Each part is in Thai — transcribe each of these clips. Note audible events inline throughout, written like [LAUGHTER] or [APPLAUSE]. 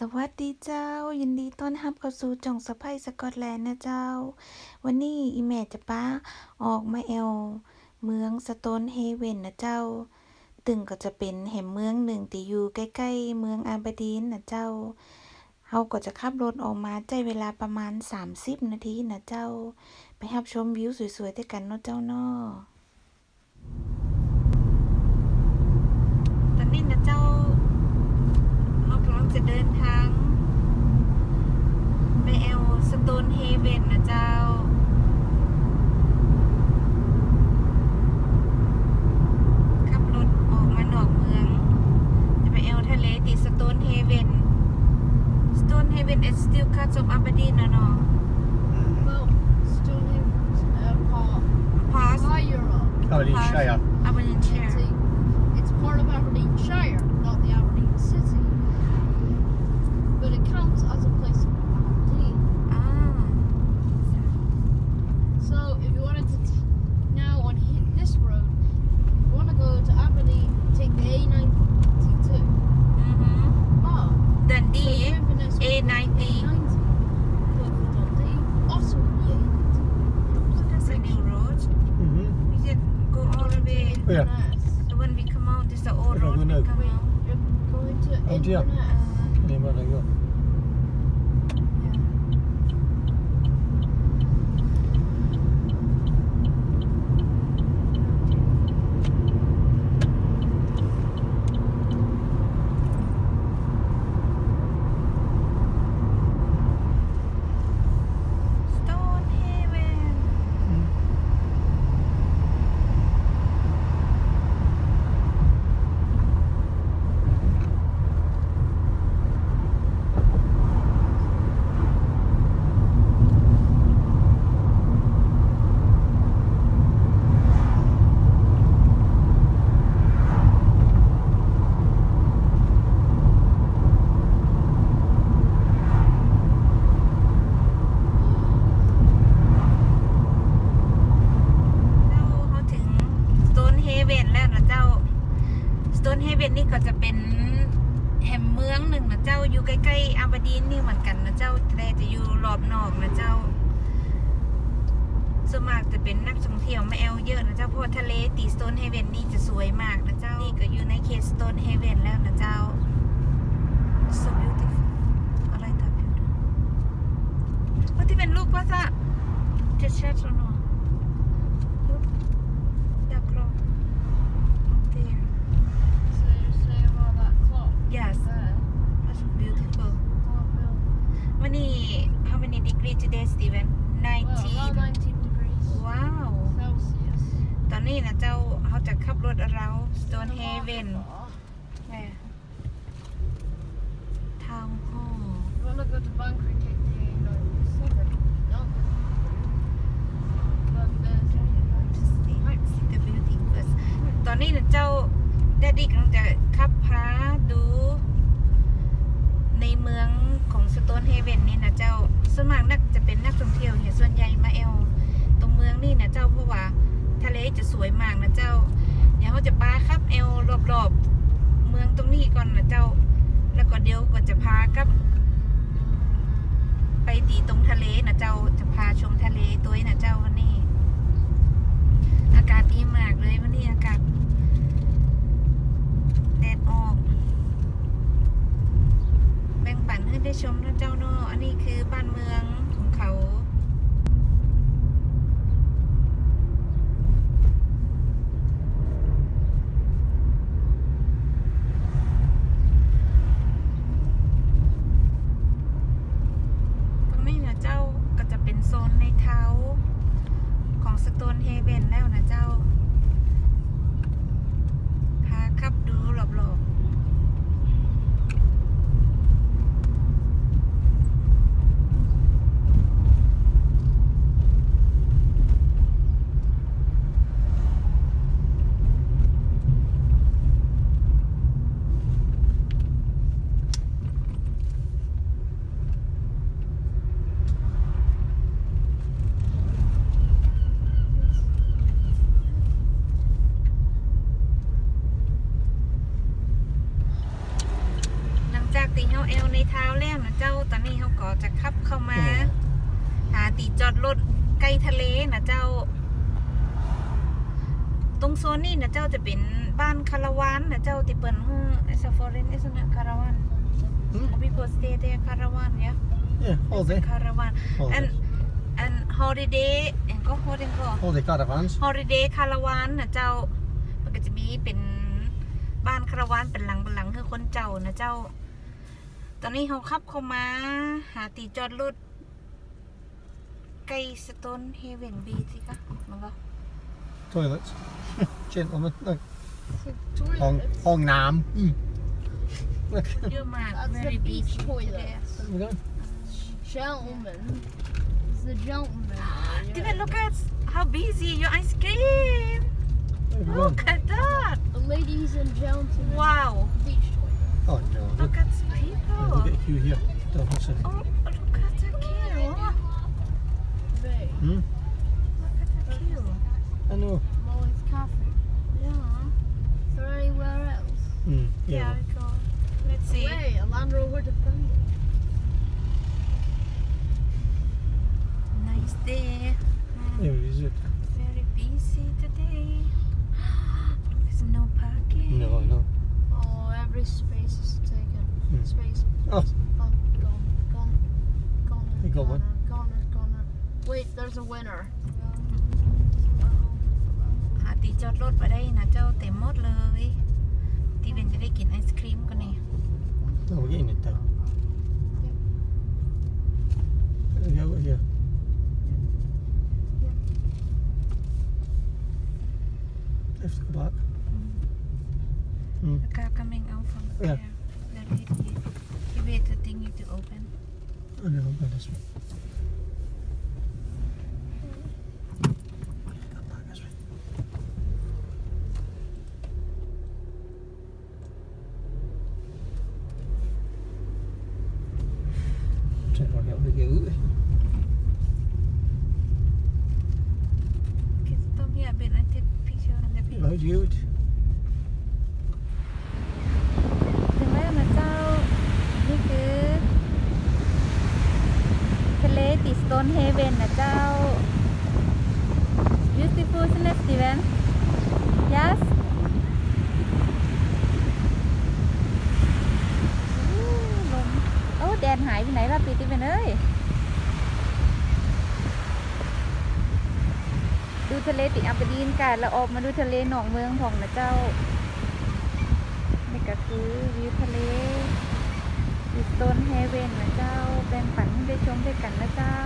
สวัสดีเจ้า ยินดีต้อนรับเข้าสู่จ่องสะพายสกอตแลนด์นะเจ้า วันนี้อีแม่จะป้าออกมาแอลเมืองสโตนเฮเวนนะเจ้า ตึงก็จะเป็นแห่งเมืองหนึ่งที่อยู่ใกล้ๆเมืองอาบดีนนะเจ้าเฮาก็จะขับรถออกมาใจเวลาประมาณ 30 นาทีนะเจ้า ไปรับชมวิวสวยๆด้วยกันเนาะเจ้าเนาะตอนนี้นะเจ้า จะเดินทาง ไปแอลสโตนเฮเวนนะเจ้า Chị ạ, 还有 Stonehaven นี่ก็จะเป็นแห่งเมืองหนึ่งนะเจ้าอยู่ใกล้ๆอาบดีนนี่เหมือนกันนะเจ้าแต่จะอยู่รอบนอกนะเจ้าส่วนมากจะเป็นนักท่องเที่ยวมาแอลเยอะนะเจ้าเพราะทะเลตี Stonehaven นี่จะสวยมากนะเจ้านี่ก็อยู่ในเขต Stonehaven แล้วนะเจ้า so beautiful อะไรตา beautiful ว่าที่เป็นรูปว่าจะจะชัดหรือเปล่า That clock up there. So you're saying about that clock Yes, there? that's beautiful. Oh, Bill. วันนี้ how many degree today, Steven? Well, about 19. 19 degrees ว้าว Celsius. ตอนนี้นะเจ้าเขับรถเรา Stonehaven where Town Hall ตอนนี้นะเจ้า Daddy กำลังจะขับพาดูในเมืองของสโตนเฮเวนนี่นะเจ้าส่วนมากนักจะเป็นนักท่องเที่ยวเนี่ยส่วนใหญ่มาแอ่วตรงเมืองนี่นะเจ้าเพราะว่าทะเลจะสวยมากนะเจ้า เดี๋ยวเขาจะพาขับแอ่วรอบๆ เมืองตรงนี้ก่อนนะเจ้า แล้วก็เดี๋ยวก็จะพากับ ไปตีตรงทะเลนะเจ้าจะพาชมทะเลตัวนี้นะเจ้าวันนี้ อากาศดีมากเลยวันนี้อากาศแดดออก แบ่งปันให้ได้ชมนะเจ้าเนาะอันนี้คือบ้านเมืองของเขา ตรงนี้นะเจ้าก็จะเป็นโซนในเท้า ของสโตนเฮเวนแล้วนะเจ้า พาขับดูรอบๆ It's แอลในเท้าแล้วนะเจ้าตอนนี้เขาก็จะขับเข้ามา หาตีจอดรถใกล้ทะเลนะเจ้า ตรงโซนนี้นะเจ้าจะเป็นบ้านคาราวานนะเจ้าที่เปิดห้องไอซาฟอเรนไอซนะคาราวาน Hmm? people stay there caravan yeah Yeah, all day. caravan All and day. and holiday and ก็ holiday ก็ All day caravans. holiday คาราวานนะเจ้า มันก็จะมีเป็นบ้านคาราวานเป็นหลังเป็นหลังคือคนเจ้านะเจ้า ตอนนี้เขาขับเข้ามา หาตีจอดรถใกล้สโตนเฮเวนบีสิคะมันก็ Toilets. Gentlemen. Look. So Hong, toilets. Hong Nam. Mm. Look. เยอะมาก That's the very beach busy toilets. There we go. Gentlemen. It's the gentleman. David look at how busy your ice cream There we go. look at that The ladies and gentlemen wow beach toilet. Oh no. Look. look at Yeah, we'll people get a queue here. Don't miss it. oh look at the queue Bay. Hmm? look at the queue I know. Molly's Cafe. yeah Is there anywhere else? Hmm. yeah Yeah. we go let's see Wait, a Land Rover Defender. nice day There is it. very busy today there's no parking No, no. Oh, every space is taken. Hmm. Space. Oh. Gone, gone, gone, gone. You got one? Gone, gone. Wait, there's a winner. หาตีจอดรถไปได้นะเจ้าเต็ม หมดเลยตีเป็นจะได้กินไอศครีมกันนี่ Oh, we're getting it though. There we go. Here. Have to go back. Hmm. The car coming out from Yeah. there. That he, he, he wait the thingy to open. I know. I'm going this way. Come back this way. Trying to work out where to go. Okay, stop here a bit and take picture on the beach. Right, you. ถึงแล้วนะเจ้า นี่คือ ทะเลติดสโตนเฮเวนนะเจ้า beautiful ใช่ไหมสตีเวน yes อู้ลมโอ้แดดหายไปไหนล่ะปีติเวนเอ้ย ดูทะเลติอับดีนกันแล้วออกมาดูทะเลหนองเมืองของนะเจ้า นี่ก็คือวิวทะเลวิวต้นเฮเวนนะเจ้าแบ่งปันให้ได้ชมด้วยกันนะเจ้า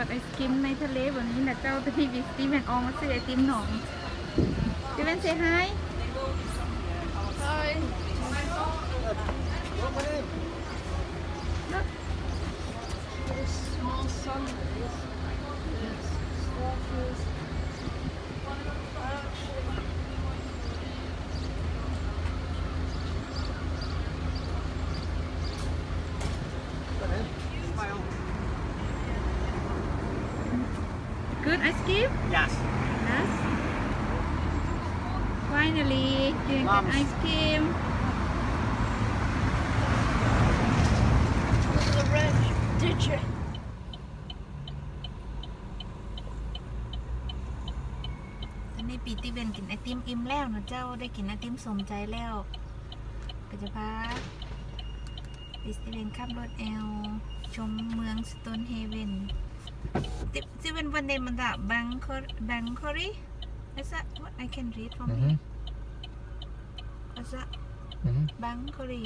อดไอศกรีมในทะเลแบบนี้นะเจ้าที่บิ๊กซีแมนอองมาซื้อไอติมหนองจะเป็นเซฮาย Hi. This small sundays. It's good ice cream Yes. yes finally you can get Mums. ice cream Look at the red digit. ตอนนี้ปีติเวนกินไอติมอิ่มแล้วนะเจ้าได้กินไอติมสมใจแล้วก็จะพาปีติเวนขับรถแอลชมเมืองสโตนเฮเวน ติติเวนวันเดมันจะบังคอบังคอรี Is that what I can read from Mhm. here? What's that? Mhm. Bangkori.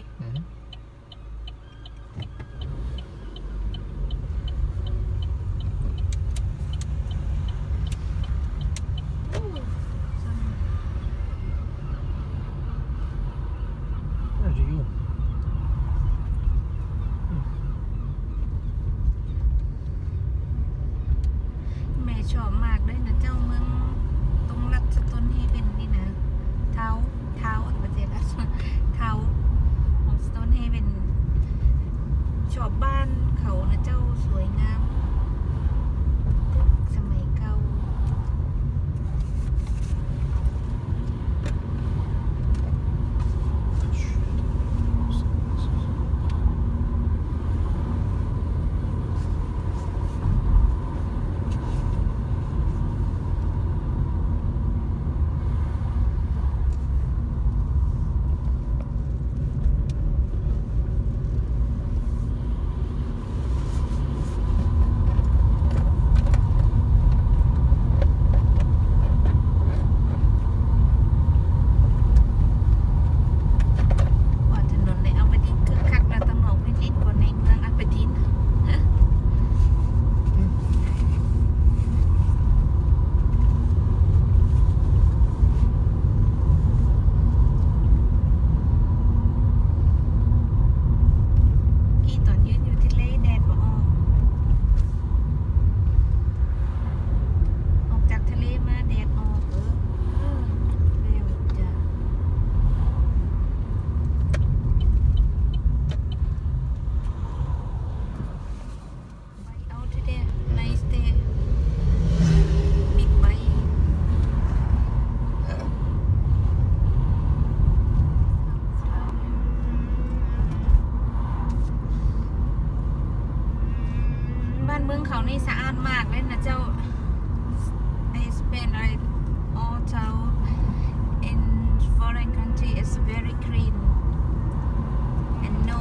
เมืองเขานี่สะอาดมากเลยนะเจ้า I spend like all time in foreign country is very clean and no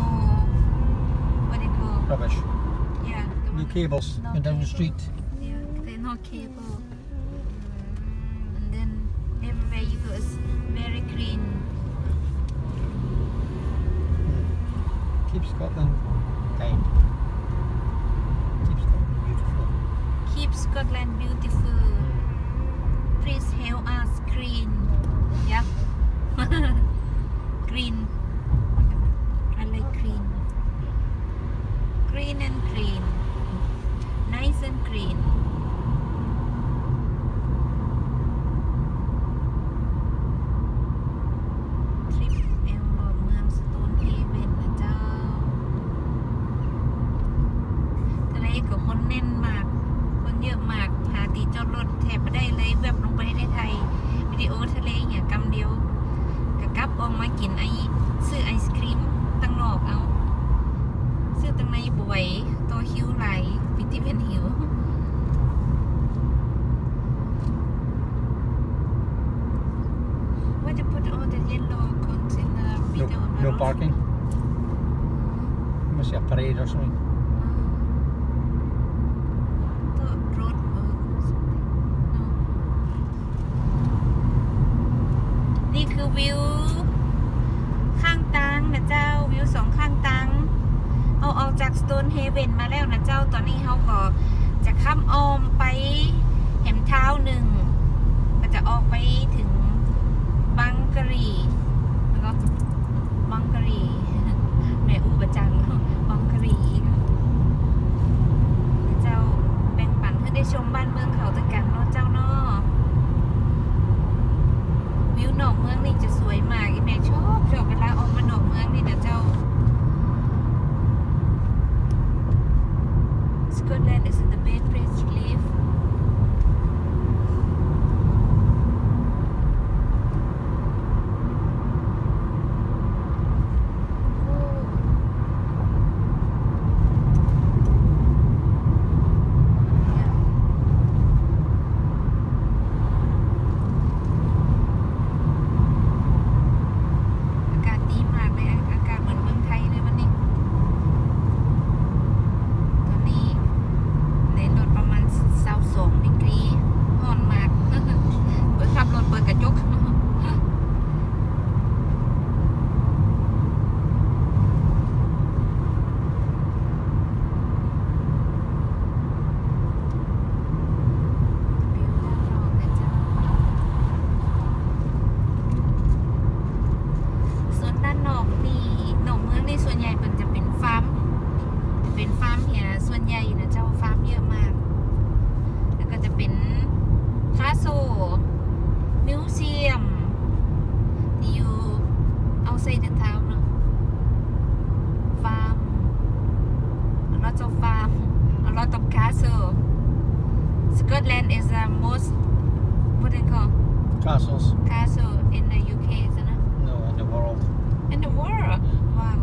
what do you call Rubbish. yeah the No one- cables no going down the cable. street. Yeah, there's no cable. And then everywhere you go is very clean. Keep Scotland kind. Scotland beautiful. Please help us clean. Yeah. [LAUGHS] green. I like green. Green and clean. Nice and clean. วิดีโอทะเลอย่างกำเดียวกะกลับออกมากินไอซื้อไอศครีมตั้งนอกเอา ซื้อตั้งในบวยตัวหิวไหลายปิติเป็นหิวว่าจะ put all the yellow cones in the No, video on the no road. parking. Must be a parade or something. ตัวรถเออ no นี่คือวิว ข้างตังนะเจ้า วิวสองข้างตัง เอาออกจากสโต นเฮเวนมาแล้วนะเจ้าตอนนี้เขาก็จะข้ามออมไปแหมเท้าหนึ่งก็จะออกไปถึงบังกรีแล้วก็บังกรีแม่อูประจังบังกรีเจ้าแบ่งปันเพื่อได้ชมบ้านเมืองเขาตะกันเนาะเจ้าเนาะวิวนอกเมืองนี่จะสวยมากอีแม่ชอบชอบเวลาออกมานอกเมืองนี่นะเจ้า Scotland is in the best castle Scotland is the most what they call Castles. castle in the UK isn't it No, in the world. in the world ว้าว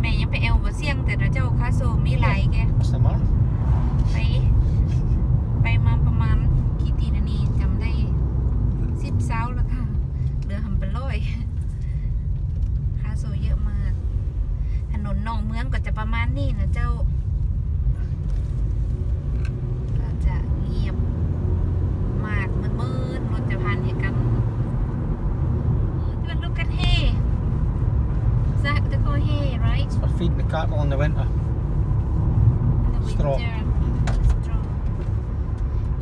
แม่ยังไปเอลบ่เสี่ยงแต่ละเจ้าคาโซมีหลายแก What's the matter? ไปไปมาประมาณกี่ปีนะนี่จำได้สิบเซาแล้วค่ะเหลือหำเป็นร้อยคาโซเยอะมาก ถนนนองเมืองก็จะประมาณนี้นะเจ้า ก็จะเงียบมากมืดๆรถจะผ่านเหตุการณ์มันลูกกันเฮ่ซากตะโกเฮ่ right It's for feeding the cattle in the winter. In the Straw. winter straw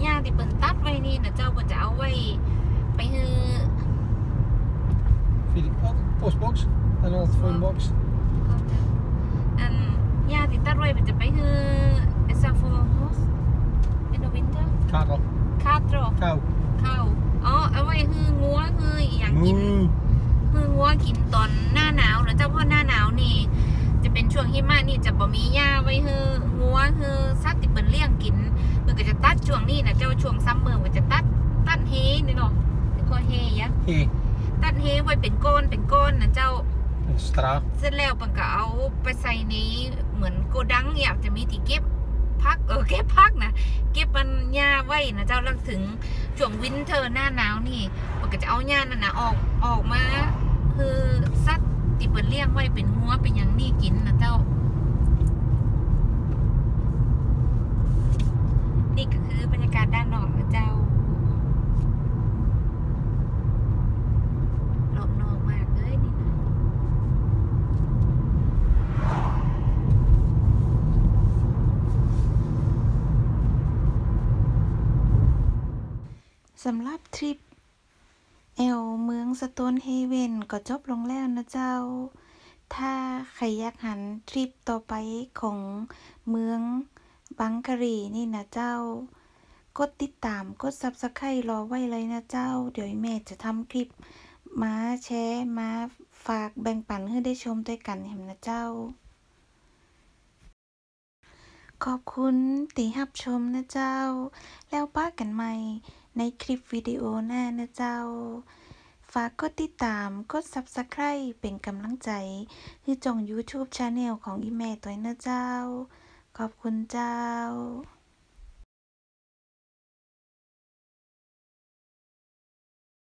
หญ้าที่เปิ่นตัดไว้นี่นะเจ้าเปิ่นจะเอาไว้ ไปฮือ Feeding oh, post box. An old phone box. เขาจะอันหญ้าที่ตัดไว้เปิ่นจะไปฮือ is that for horse in the winter Cattle. cattle Cow. ข้าวอ๋อเอาไว้ฮืองัวฮืออหย่างกิน Moo. คืองัวกินต อนหน้าหนาวแล้วเจ้าพ่อหน้าหนาวนี่ จะเป็นช่วงหิมะนี่จะบ่มีหญ้าไว้คืองัวคือสัตว์ที่เปิ้นเลี้ยงกินมันก็จะตัดช่วงนี้นะเจ้าช่วง summer มันจะตัดตัด hay นี่เนาะเป็นข้อ hay ยะ Hay. ตัด hay ไว้เป็นก้อนเป็นก้อนนะเจ้า And straw. เสร็จแล้วมันก็เอาไปใส่ในเหมือนโกดังเนี่ยจะมีที่เก็บพักเออเก็บพักนะเก็บมันหญ้าไว้นะเจ้าแล้วถึงช่วง winter หน้าหนาวนี่มันก็จะเอาหญ้านั่นนะออกออกมา คือสัตว์ที่เปิดเลี้ยงไว้เป็นงัวเป็นอย่างนี้กินนะเจ้า นี่ก็คือบรรยากาศด้านนอกนะเจ้ารอบนอกมากเลยนี่นะสำหรับทริป แอลเมืองสโตนเฮเวนก็จบลงแล้วนะเจ้า ถ้าใครอยากหันทริปต่อไปของเมืองบังกะรีนี่นะเจ้า กดติดตามกด subscribe รอไว้เลยนะเจ้า เดี๋ยวแม่จะทำคลิป มาแชร์มาฝากแบ่งปันให้ได้ชมด้วยกันเห็นนะเจ้า ขอบคุณตีหับชมนะเจ้า แล้วป้ากันใหม่ในคลิปวิดีโอหน้านะเจ้า ฝากกดติดตาม กด Subscribe เป็นกำลังใจให้จ่อง YouTube Channel ของอีแม่ตัวนอเจ้า ขอบคุณเจ้า